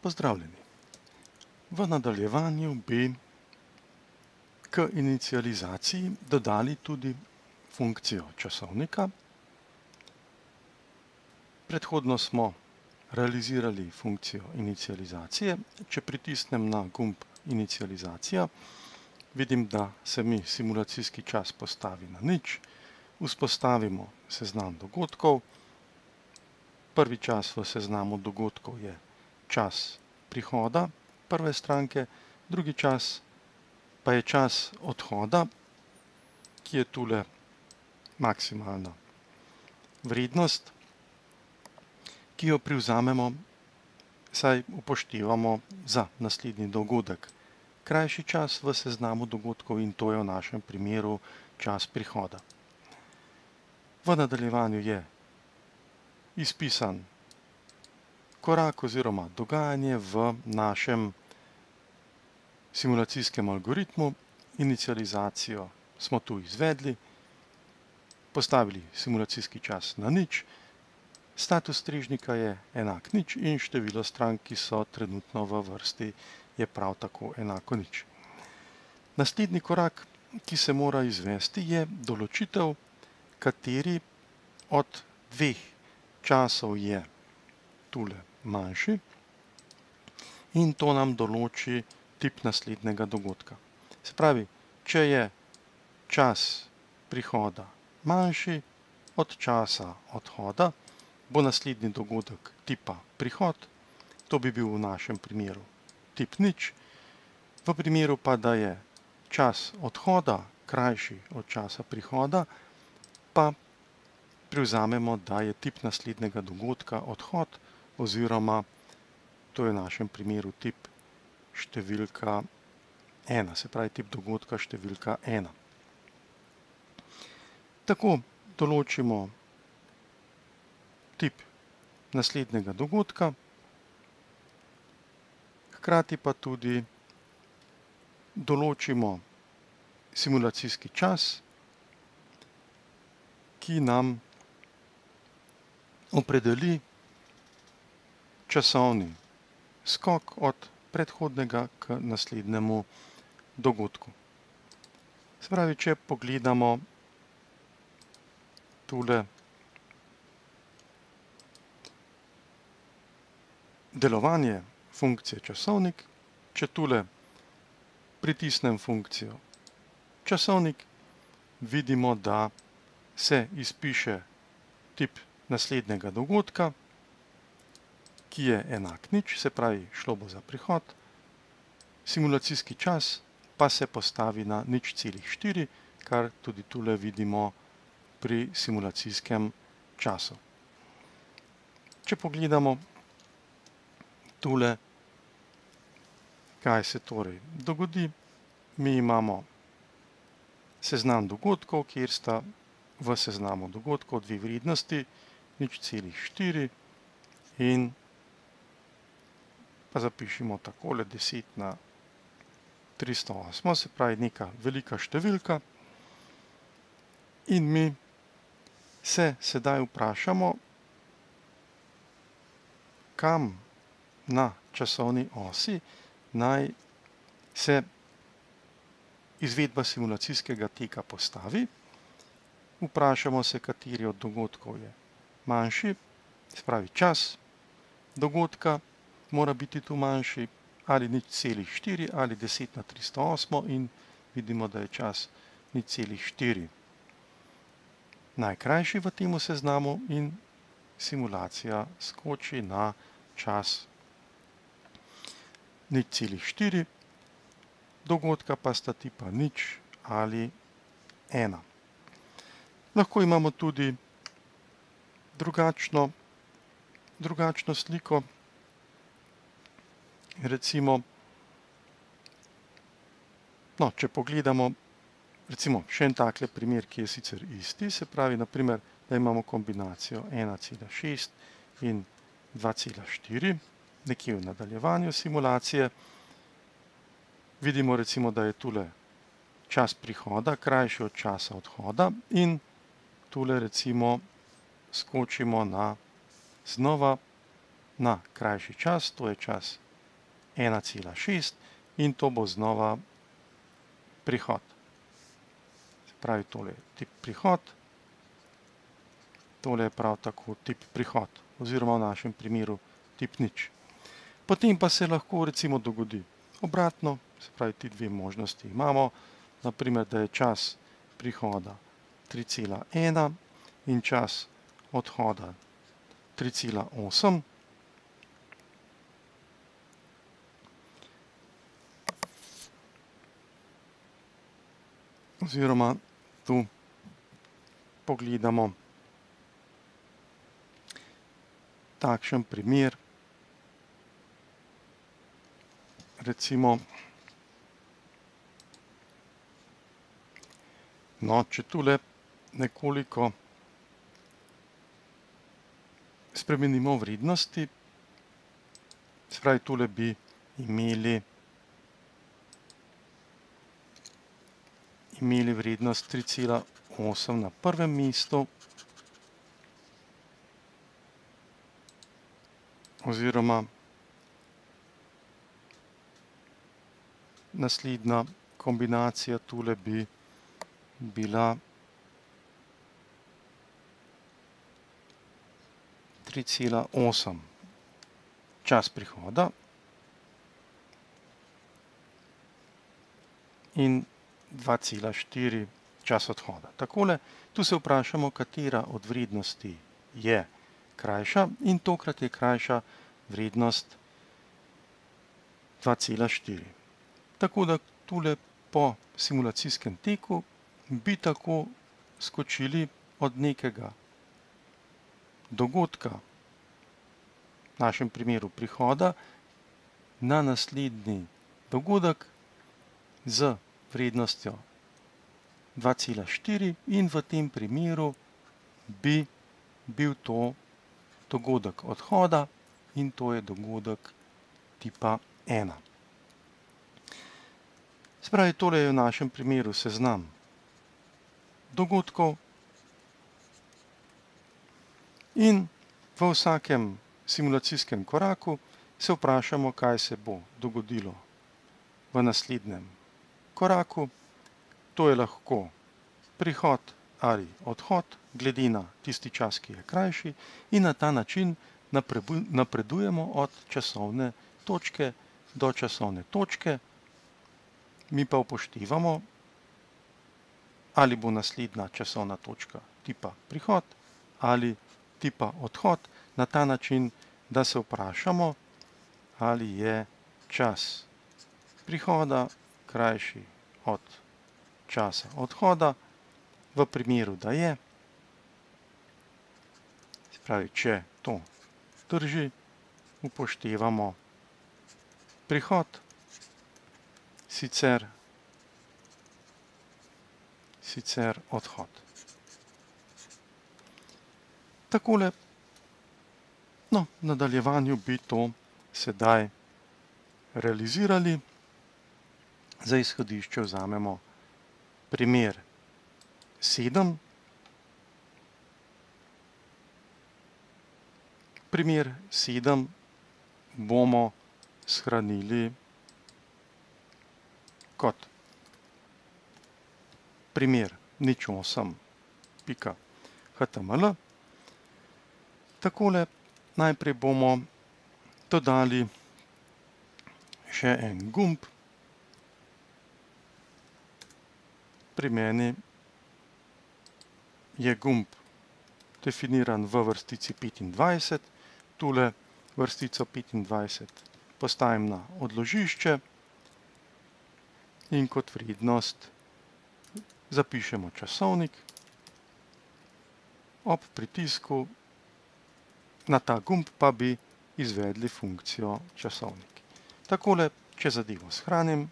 Pozdravljeni. V nadaljevanju bi k inicializaciji dodali tudi funkcijo časovnika. Predhodno smo realizirali funkcijo inicializacije. Če pritisnem na gumb inicializacija, vidim, da se mi simulacijski čas postavi na nič. Vzpostavimo seznam dogodkov. Prvi čas v seznamu dogodkov je čas prihoda prve stranke, drugi čas pa je čas odhoda, ki je tule maksimalna vrednost, ki jo privzamemo, saj upoštevamo za naslednji dogodek. Krajši čas v seznamu dogodkov in to je v našem primeru čas prihoda. V nadaljevanju je izpisan korak oziroma dogajanje v našem simulacijskem algoritmu. Inicializacijo smo tu izvedli, postavili simulacijski čas na nič, status strežnika je enak nič in število strank, ki so trenutno v vrsti, je prav tako enako nič. Naslednji korak, ki se mora izvesti, je določitev, kateri od dveh časov je tule manjši in to nam določi tip naslednjega dogodka. Se pravi, če je čas prihoda manjši od časa odhoda, bo naslednji dogodek tipa prihod, to bi bil v našem primeru tip nič. V primeru pa, da je čas odhoda krajši od časa prihoda, pa privzamemo, da je tip naslednjega dogodka odhod oziroma to je v našem primeru tip številka ena, se pravi tip dogodka številka ena. Tako določimo tip naslednjega dogodka, hkrati pa tudi določimo simulacijski čas, ki nam opredeli časovni skok od predhodnega k naslednjemu dogodku. Se pravi, če pogledamo tule delovanje funkcije časovnik, če tule pritisnem funkcijo časovnik, vidimo, da se izpiše tip naslednjega dogodka, ki je enak nič, se pravi, šlo bo za prihod, simulacijski čas pa se postavi na nič celih štiri, kar tudi tule vidimo pri simulacijskem času. Če pogledamo tule, kaj se torej dogodi, mi imamo seznam dogodkov, kjer sta v seznamu dogodkov dve vrednosti, nič celih štiri in pa zapišemo takole 10 na 308, se pravi neka velika številka. In mi se sedaj vprašamo, kam na časovni osi naj se izvedba simulacijskega teka postavi. Vprašamo se, kateri od dogodkov je manjši, se pravi čas dogodka, mora biti tu manjši ali nič celih štiri ali deset na tristo osmo in vidimo, da je čas nič celih štiri. Najkrajši v temu seznamu in simulacija skoči na čas nič celih štiri, dogodka pa sta tipa nič ali ena. Lahko imamo tudi drugačno, drugačno sliko, recimo, no, če pogledamo, recimo, še en takle primer, ki je sicer isti, se pravi, na primer, da imamo kombinacijo ena cela šest in dva cela štiri, nekje v nadaljevanju simulacije. Vidimo recimo, da je tule čas prihoda krajši od časa odhoda in tule recimo skočimo na znova na krajši čas, to je čas 1,6 in to bo znova prihod. Se pravi, tole je tip prihod, tole je prav tako tip prihod, oziroma v našem primeru tip nič. Potem pa se lahko recimo dogodi obratno, se pravi, ti dve možnosti imamo, naprimer, da je čas prihoda 3,1 in čas odhoda 3,8. Oziroma tu pogledamo takšen primer, recimo, no, če tule nekoliko spremenimo vrednosti, se pravi, tule bi imeli imeli vrednost 3,8 na prvem mestu. Oziroma naslednja kombinacija tule bi bila 3,8 čas prihoda. In 2,4 čas odhoda. Takole, tu se vprašamo, katera od vrednosti je krajša in tokrat je krajša vrednost 2,4. Tako da tule po simulacijskem teku bi tako skočili od nekega dogodka, v našem primeru prihoda, na naslednji dogodek z vrednostjo 2,4 in v tem primeru bi bil to dogodek odhoda in to je dogodek tipa 1. Spravi, tole je v našem primeru seznam dogodkov in v vsakem simulacijskem koraku se vprašamo, kaj se bo dogodilo v naslednjem koraku. To je lahko prihod ali odhod, glede na tisti čas, ki je krajši in na ta način napredujemo od časovne točke do časovne točke. Mi pa upoštevamo, ali bo naslednja časovna točka tipa prihod ali tipa odhod, na ta način, da se vprašamo, ali je čas prihoda krajši od časa odhoda, v primeru, da je, se pravi, če to drži, upoštevamo prihod, sicer, sicer odhod. Takole, no, v nadaljevanju bi to sedaj realizirali. Za izhodišče vzamemo primer 7. Primer 7 bomo shranili kot primer nič 8 pika html. Takole najprej bomo dodali še en gumb. Pri meni je gumb definiran v vrstici 25. Tule vrstico 25 postavim na odložišče in kot vrednost zapišemo časovnik. Ob pritisku na ta gumb pa bi izvedli funkcijo časovnik. Takole, če zadevo shranim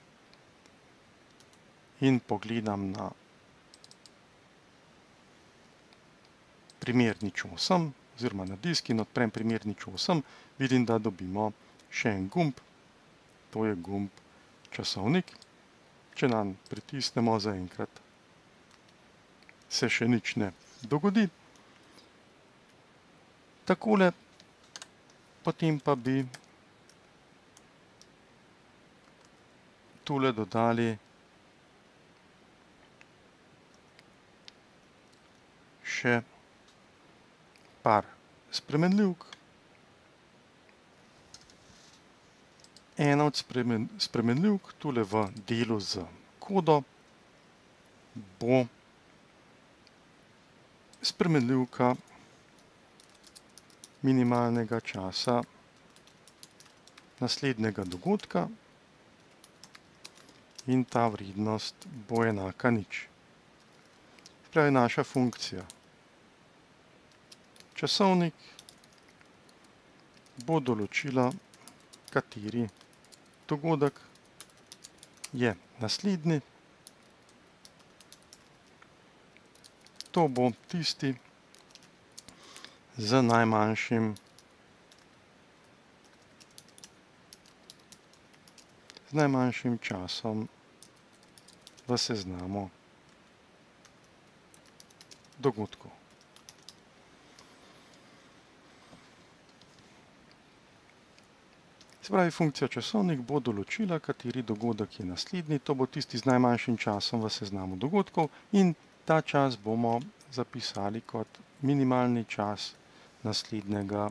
in pogledam na primer nič 8, oziroma na disk in odprem primer nič 8, vidim, da dobimo še en gumb, to je gumb časovnik. Če nam pritisnemo zaenkrat, se še nič ne dogodi. Takole, potem pa bi tule dodali še par spremenljivk. Ena od spremenljivk tule v delu z kodo bo spremenljivka minimalnega časa naslednjega dogodka in ta vrednost bo enaka nič. Pravi naša funkcija časovnik bo določila, kateri dogodek je naslednji. To bo tisti z najmanjšim z najmanjšim časom v seznamu dogodkov. Se pravi, funkcija časovnik bo določila, kateri dogodek je naslednji, to bo tisti z najmanjšim časom v seznamu dogodkov in ta čas bomo zapisali kot minimalni čas naslednjega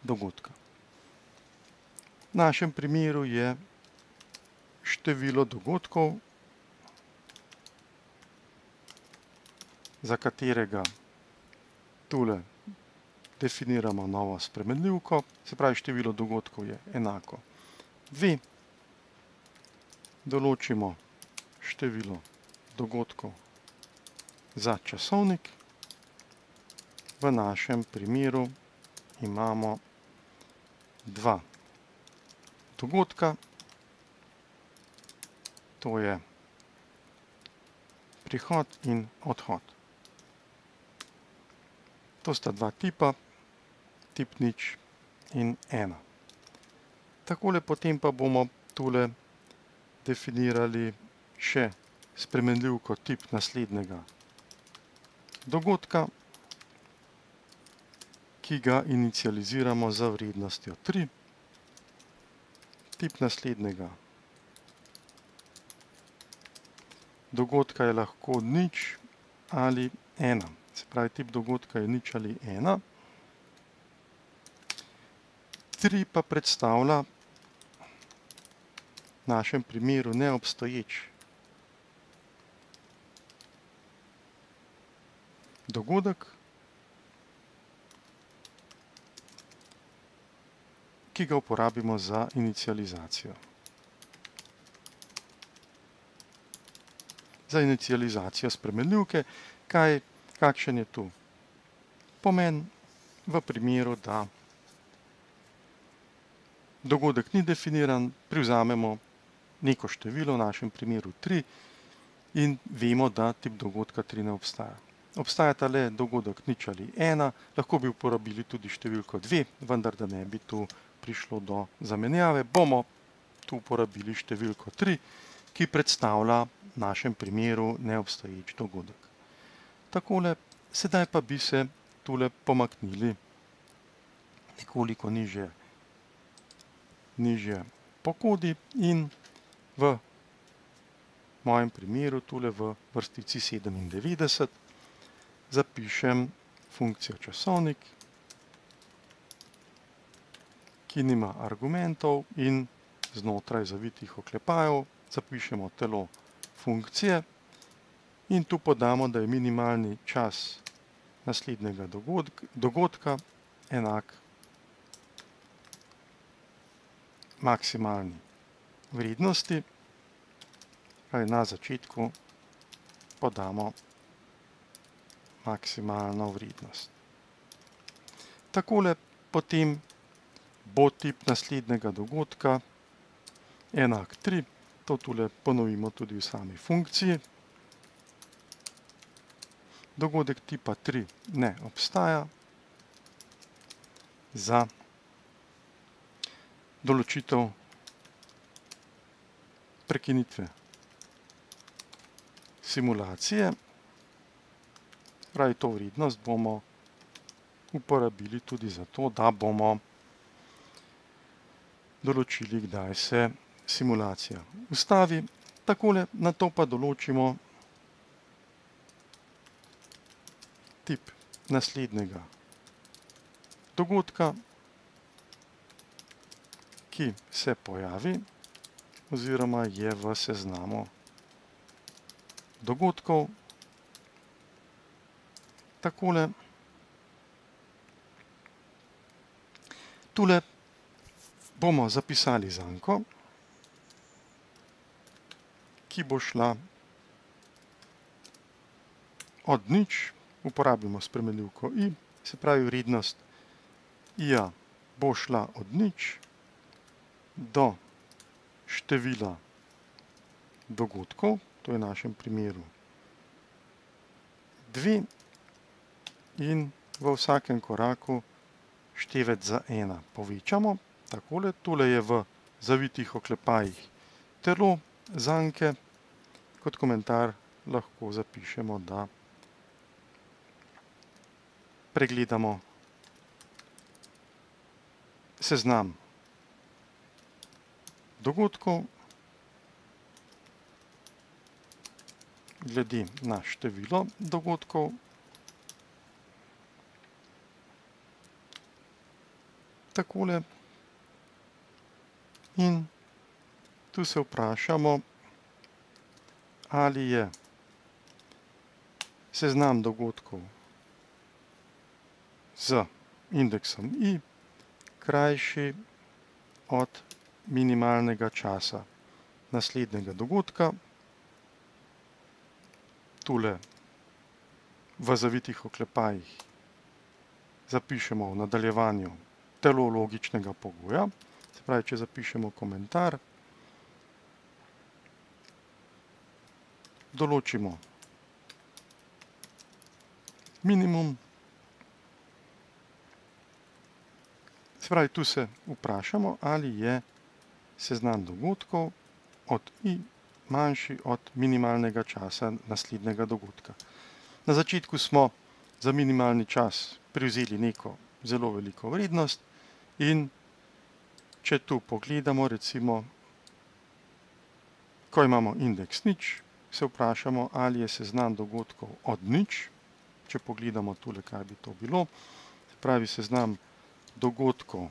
dogodka. V našem primeru je število dogodkov, za katerega tule definiramo novo spremenljivko, se pravi število dogodkov je enako 2. Določimo število dogodkov za časovnik. V našem primeru imamo dva dogodka, to je prihod in odhod. To sta dva tipa, tip nič in ena. Takole potem pa bomo tule definirali še spremenljivko tip naslednjega dogodka, ki ga inicializiramo za vrednostjo 3. Tip naslednjega dogodka je lahko nič ali ena. Se pravi, tip dogodka je nič ali ena. 3 pa predstavlja v našem primeru neobstoječ dogodek, ki ga uporabimo za inicializacijo. Za inicializacijo spremenljivke, kakšen je tu pomen v primeru, da dogodek ni definiran, privzamemo neko število, v našem primeru 3, in vemo, da tip dogodka 3 ne obstaja. Obstajata le dogodek nič ali ena, lahko bi uporabili tudi številko 2, vendar da ne bi tu prišlo do zamenjave, bomo tu uporabili številko 3, ki predstavlja v našem primeru neobstoječ dogodek. Takole, sedaj pa bi se tule pomaknili nekoliko nižje nižje po kodi in v mojem primeru tule v vrstici 97 zapišem funkcijo časovnik, ki nima argumentov in znotraj zavitih oklepajev zapišemo telo funkcije in tu podamo, da je minimalni čas naslednjega dogodka enak maksimalni vrednosti, pravi na začetku podamo maksimalno vrednost. Takole potem bo tip naslednjega dogodka enak 3, to tule ponovimo tudi v sami funkciji. Dogodek tipa 3 ne obstaja za določitev prekinitve simulacije. Pravi, to vrednost bomo uporabili tudi za to, da bomo določili, kdaj se simulacija ustavi. Takole, na to pa določimo tip naslednjega dogodka, ki se pojavi oziroma je v seznamu dogodkov. Takole. Tule bomo zapisali zanko, ki bo šla od nič, uporabimo spremenljivko i, se pravi vrednost i-ja bo šla od nič do števila dogodkov, to je v našem primeru dve in v vsakem koraku števec za ena povečamo. Takole, tule je v zavitih oklepajih telo zanke, kot komentar lahko zapišemo, da pregledamo seznam dogodkov glede na število dogodkov. Takole. In tu se vprašamo, ali je seznam dogodkov z indeksom i krajši od minimalnega časa naslednjega dogodka. Tule v zavitih oklepajih zapišemo v nadaljevanju telo logičnega pogoja. Se pravi, če zapišemo komentar, določimo minimum. Se pravi, tu se vprašamo, ali je seznam dogodkov od i manjši od minimalnega časa naslednjega dogodka. Na začetku smo za minimalni čas privzeli neko zelo veliko vrednost in če tu pogledamo, recimo, ko imamo indeks nič, se vprašamo, ali je seznam dogodkov od nič, če pogledamo tule, kaj bi to bilo, pravi seznam dogodkov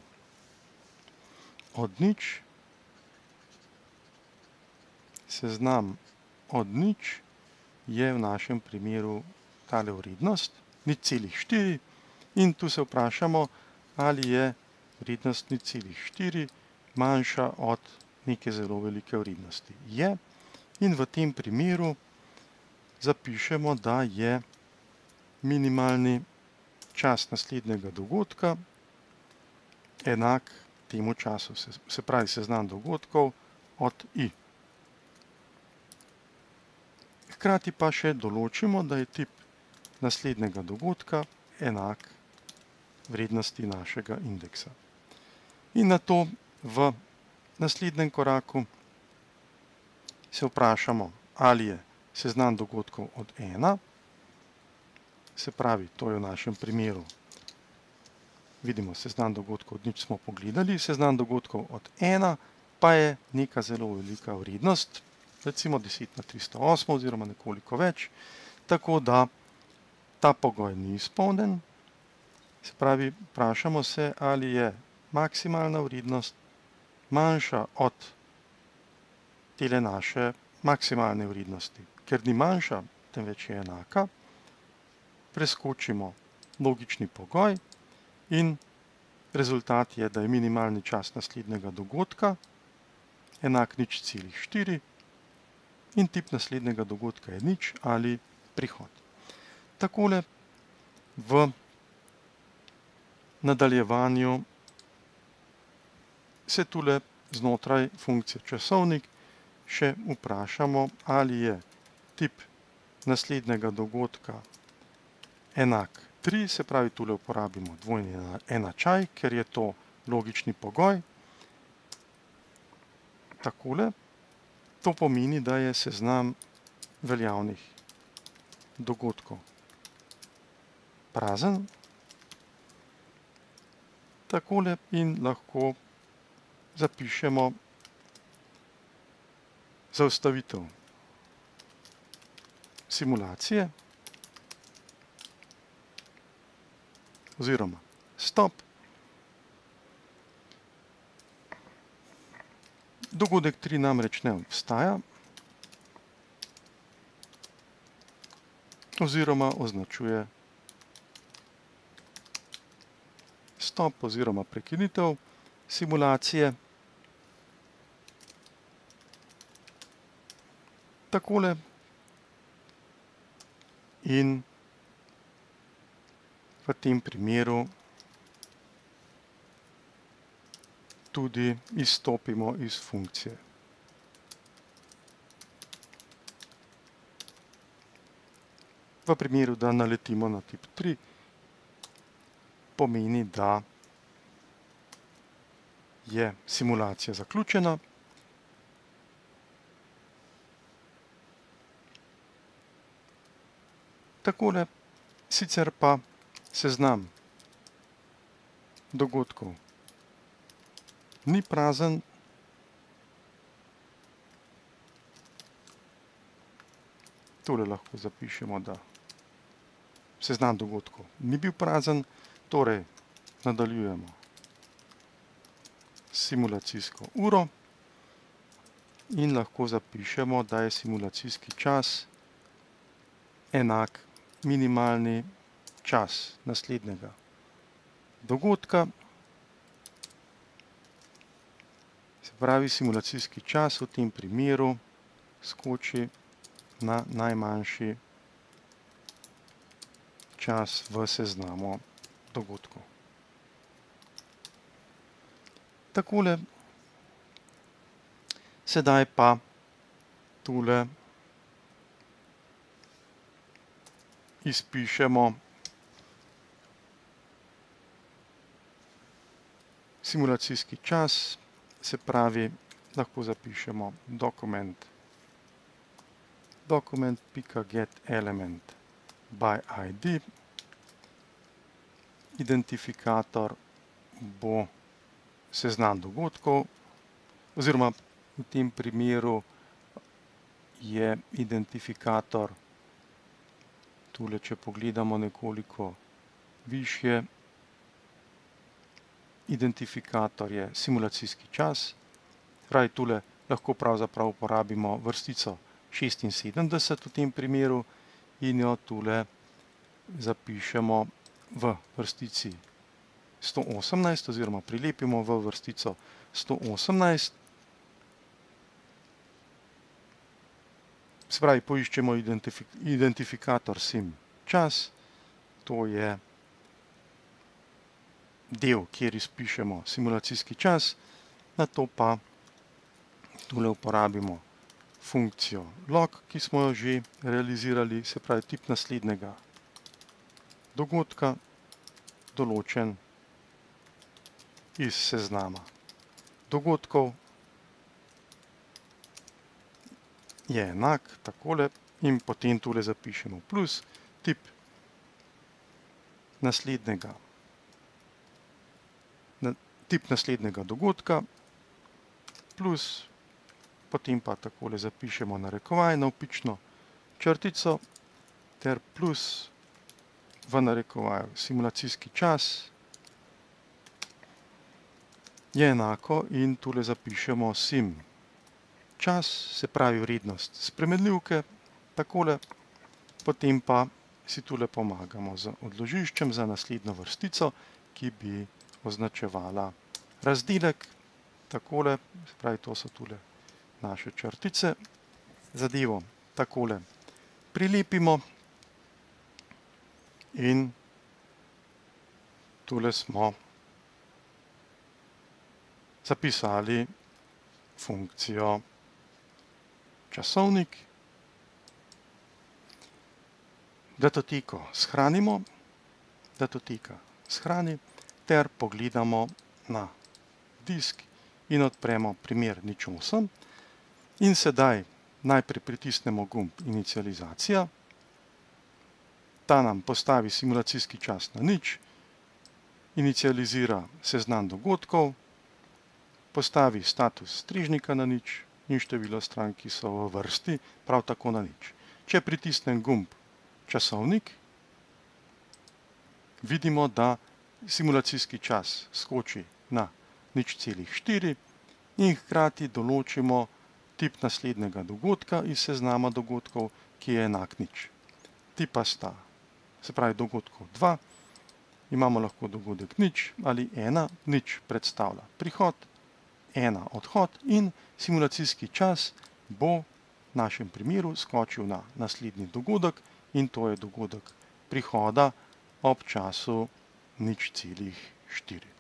od nič, seznam od nič je v našem primeru tale vrednost, nič celih štiri in tu se vprašamo, ali je vrednost nič celih štiri manjša od neke zelo velike vrednosti. Je in v tem primeru zapišemo, da je minimalni čas naslednjega dogodka enak temu času, se pravi seznam dogodkov od i. Hkrati pa še določimo, da je tip naslednjega dogodka enak vrednosti našega indeksa. In na to v naslednjem koraku se vprašamo, ali je seznam dogodkov od ena, se pravi, to je v našem primeru, vidimo seznam dogodkov od nič smo pogledali, seznam dogodkov od ena pa je neka zelo velika vrednost, recimo 10 na 308 oziroma nekoliko več, tako da ta pogoj ni izpolnen. Se pravi, vprašamo se, ali je maksimalna vrednost manjša od tele naše maksimalne vrednosti. Ker ni manjša, temveč je enaka, preskočimo logični pogoj in rezultat je, da je minimalni čas naslednjega dogodka enak nič celih štiri in tip naslednjega dogodka je nič ali prihod. Takole v nadaljevanju se tule znotraj funkcije časovnik še vprašamo, ali je tip naslednjega dogodka enak 3, se pravi tule uporabimo dvojni enačaj, ker je to logični pogoj. Takole, To pomeni, da je seznam veljavnih dogodkov prazen. Takole in lahko zapišemo zaustavitev simulacije oziroma stop. Dogodek 3 namreč ne obstaja oziroma označuje stop oziroma prekinitev simulacije. Takole in v tem primeru tudi izstopimo iz funkcije. V primeru, da naletimo na tip 3, pomeni, da je simulacija zaključena. Takole sicer pa seznam dogodkov ni prazen. Tole lahko zapišemo, da seznam dogodkov ni bil prazen, torej nadaljujemo simulacijsko uro in lahko zapišemo, da je simulacijski čas enak minimalni čas naslednjega dogodka. Se pravi, simulacijski čas v tem primeru skoči na najmanjši čas v seznamu dogodkov. Takole. Sedaj pa tule izpišemo simulacijski čas, se pravi, lahko zapišemo dokument document.getElement by ID. Identifikator bo seznam dogodkov oziroma v tem primeru je identifikator tule, če pogledamo nekoliko višje, identifikator je simulacijski čas, pravi tule lahko pravzaprav uporabimo vrstico 76 v tem primeru in jo tule zapišemo v vrstici 118 oziroma prilepimo v vrstico 118. Se pravi, poiščemo identifikator sim čas, to je del, kjer izpišemo simulacijski čas, na to pa tule uporabimo funkcijo log, ki smo jo že realizirali, se pravi tip naslednjega dogodka, določen iz seznama dogodkov, je enak takole in potem tule zapišemo plus tip naslednjega tip naslednjega dogodka plus potem pa takole zapišemo narekovaj na vpično črtico ter plus v narekovaju simulacijski čas je enako in tule zapišemo sim. Čas, se pravi vrednost spremenljivke, takole, potem pa si tule pomagamo z odložiščem za naslednjo vrstico, ki bi označevala. Razdelek, takole, se pravi, to so tule naše črtice, zadevo takole. Prilepimo in tule smo zapisali funkcijo časovnik, datoteko shranimo, datoteka shrani ter pogledamo na disk in odpremo primer nič 8 in sedaj najprej pritisnemo gumb inicializacija, ta nam postavi simulacijski čas na nič, inicializira seznam dogodkov, postavi status strižnika na nič, in število stran, ki so v vrsti, prav tako na nič. Če pritisnem gumb časovnik, vidimo, da simulacijski čas skoči na nič celih štiri in hkrati določimo tip naslednjega dogodka iz seznama dogodkov, ki je enak nič. Tipa sta, se pravi dogodkov dva, imamo lahko dogodek nič ali ena, nič predstavlja prihod, ena odhod in simulacijski čas bo v našem primeru skočil na naslednji dogodek in to je dogodek prihoda ob času nič celih štiri.